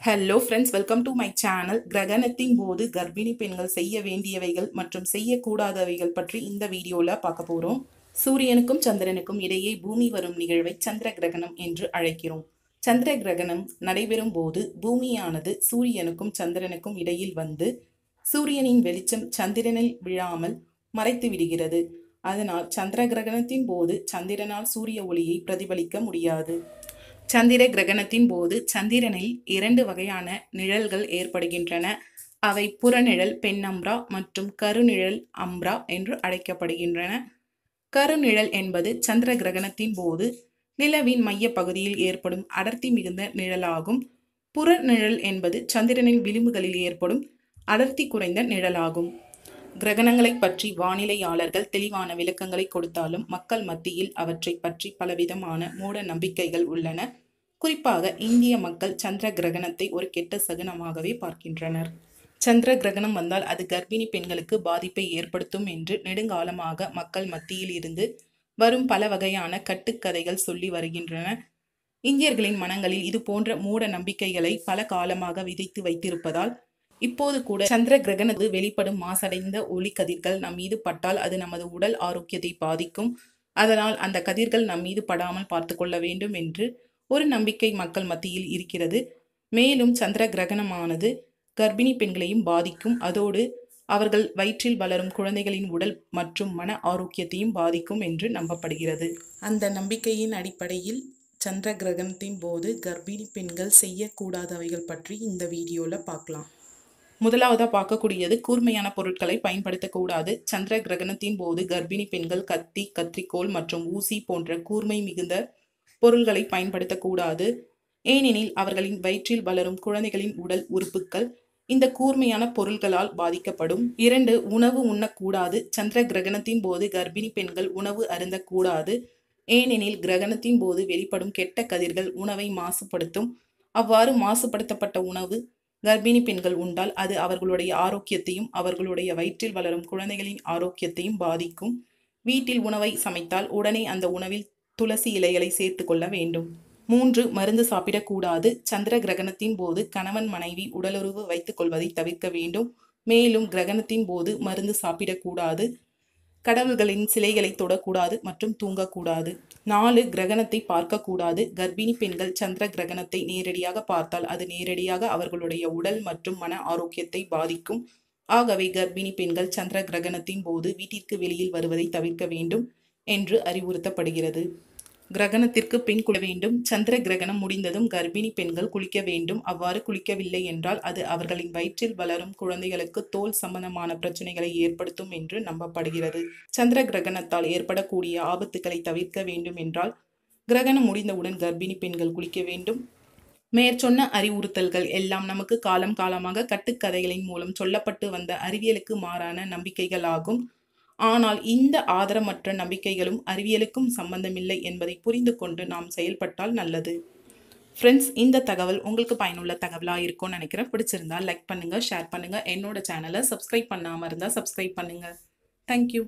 Hello friends welcome to my channel கிரகணத்தின் போது கர்ப்பிணி பெண்கள் செய்ய வேண்டியவைகள் மற்றும் செய்யக்கூடாதவைகள் பற்றி இந்த வீடியோவில் பார்க்க போகிறோம் சூரியனுக்கும் சந்திரனுக்கும் இடையே பூமி வரும் நிகழ்வை சந்திர கிரகணம் என்று அழைக்கிறோம். சந்திர கிரகணம் நடைபெறும் போது பூமியானது சூரியனுக்கும் சந்திரனுக்கும் இடையில் வந்து சூரியனின் வெளிச்சம் சந்திரனில் விழாமல் மறைத்து விடுகிறது. அதனால் சந்திர கிரகணத்தின் போது சந்திரனால் சூரிய ஒளியை பிரதிபலிக்க முடியாது. சந்திர கிரகணத்தின் போது சந்திரனில் இரண்டு வகையான நிழல்கள் ஏற்படுகின்றன. அவை புறநிழல் பெண்ணம்ரா மற்றும் கருநிழல் அம்ரா என்று அழைக்கப்படுகின்றன. கருநிழல் என்பது சந்திர கிரகணத்தின் போது நிலவின் மைய பகுதியில் ஏற்படும் அடர்த்தி மிகுந்த நிழலாகும். புறநிழல் என்பது சந்திரனின் விளிம்புகளில் ஏற்படும் அடர்த்தி குறைந்த நிழலாகும். கிரகணங்களை பற்றி வானிலையாளர்கள் தெளிவான விளக்கங்களை கொடுத்தாலும் மக்கள் மத்தியில் அவற்றை பற்றி பலவிதமான மூட நம்பிக்கைகள் உள்ளன. குறிப்பாக இந்திய மக்கள் சந்திர கிரகணத்தை ஒரு கெட்ட சகுனமாகவே பார்க்கின்றனர். சந்திர கிரகணம் வந்தால் அது கர்ப்பிணி பெண்களுக்கு பாதிப்பை ஏற்படுத்தும் என்று நெடுங்காலமாக மக்கள் மத்தியில் இருந்து வரும் பல வகையான கட்டுக்கதைகள் சொல்லி வருகின்றன. இந்தியர்களின் மனங்களில் இது போன்ற மூட நம்பிக்கைகளை பல காலமாக விதைத்து வைத்திருப்பதால் இப்போது கூட சந்திர கிரகணத்து வெளிப்படும் மாசடைந்த ஒளி கதிர்கள் நம் மீது பட்டால் அது நமது உடல் ஆரோக்கியத்தை பாதிக்கும். அதனால் அந்த கதிர்கள் நம் மீது படாமல் பார்த்து கொள்ள வேண்டும் என்று ஒரு நம்பிக்கை மக்கள் மத்தியில் இருக்கிறது. மேலும் சந்திர கிரகணமானது கர்ப்பிணி பெண்களையும் பாதிக்கும். அதோடு அவர்கள் வயிற்றில் வளரும் குழந்தைகளின் உடல் மற்றும் மன ஆரோக்கியத்தையும் பாதிக்கும் என்று நம்பப்படுகிறது. அந்த நம்பிக்கையின் அடிப்படையில் சந்திர கிரகணத்தின் போது கர்ப்பிணி பெண்கள் செய்யக்கூடாதவைகள் பற்றி இந்த வீடியோவில் பார்க்கலாம். முதலாவதாக பார்க்கக்கூடியது கூர்மையான பொருட்களை பயன்படுத்தக்கூடாது. சந்திர கிரகணத்தின் போது கர்ப்பிணி பெண்கள் கத்தி கத்திரிக்கோள் மற்றும் ஊசி போன்ற கூர்மை மிகுந்த பொருள்களை பயன்படுத்தக்கூடாது. ஏனெனில் அவர்களின் வயிற்றில் வளரும் குழந்தைகளின் உடல் உறுப்புகள் இந்த கூர்மையான பொருள்களால் பாதிக்கப்படும். இரண்டு உணவு உண்ணக்கூடாது. சந்திர கிரகணத்தின் போது கர்ப்பிணி பெண்கள் உணவு அருந்தக்கூடாது. ஏனெனில் கிரகணத்தின் போது வெளிப்படும் கெட்ட கதிர்கள் உணவை மாசுபடுத்தும். அவ்வாறு மாசுபடுத்தப்பட்ட உணவு கர்ப்பிணி பெண்கள் உண்டால் அது அவர்களுடைய ஆரோக்கியத்தையும் அவர்களுடைய வயிற்றில் வளரும் குழந்தைகளின் ஆரோக்கியத்தையும் பாதிக்கும். வீட்டில் உணவை சமைத்தால் உடனே அந்த உணவில் துளசி இலைகளை சேர்த்து கொள்ள வேண்டும். மூன்று மருந்து சாப்பிடக்கூடாது. சந்திர கிரகணத்தின் போது கணவன் மனைவி உடலுறவு வைத்துக் கொள்வதை தவிர்க்க வேண்டும். மேலும் கிரகணத்தின் போது மருந்து சாப்பிடக்கூடாது. கடவுள்களின் சிலைகளை தொடக்கூடாது மற்றும் தூங்கக்கூடாது. நாலு கிரகணத்தை பார்க்கக்கூடாது. கர்ப்பிணி பெண்கள் சந்திர கிரகணத்தை நேரடியாக பார்த்தால் அது நேரடியாக அவர்களுடைய உடல் மற்றும் மன ஆரோக்கியத்தை பாதிக்கும். ஆகவே கர்ப்பிணி பெண்கள் சந்திர கிரகணத்தின் போது வீட்டிற்கு வெளியில் வருவதை தவிர்க்க வேண்டும் என்று அறிவுறுத்தப்படுகிறது. கிரகணத்திற்கு பெண் குள வேண்டும். சந்திர கிரகணம் முடிந்ததும் கர்ப்பிணி பெண்கள் குளிக்க வேண்டும். அவ்வாறு குளிக்கவில்லை என்றால் அது அவர்களின் வயிற்றில் வளரும் குழந்தைகளுக்கு தோல் சம்பந்தமான பிரச்சனைகளை ஏற்படுத்தும் என்று நம்பப்படுகிறது. சந்திர கிரகணத்தால் ஏற்படக்கூடிய ஆபத்துக்களை தவிர்க்க வேண்டும் என்றால் கிரகணம் முடிந்தவுடன் கர்ப்பிணி பெண்கள் குளிக்க வேண்டும். மேற்சொன்ன அறிவுறுத்தல்கள் எல்லாம் நமக்கு காலம் காலமாக கட்டுக்கதைகளின் மூலம் சொல்லப்பட்டு வந்த அறிவியலுக்கு மாறான நம்பிக்கைகள் ஆகும் ஆனால் இந்த ஆதரமற்ற நம்பிக்கைகளும் அறிவியலுக்கும் சம்பந்தமில்லை என்பதை புரிந்து கொண்டு நாம் செயல்பட்டால் நல்லது. ஃப்ரெண்ட்ஸ் இந்த தகவல் உங்களுக்கு பயனுள்ள தகவலாக இருக்கும்னு நினைக்கிறேன். பிடிச்சிருந்தா லைக் பண்ணுங்கள் ஷேர் பண்ணுங்கள் என்னோட சேனலை சப்ஸ்கிரைப் பண்ணாமல் இருந்தால் சப்ஸ்கிரைப் பண்ணுங்கள் தேங்க்யூ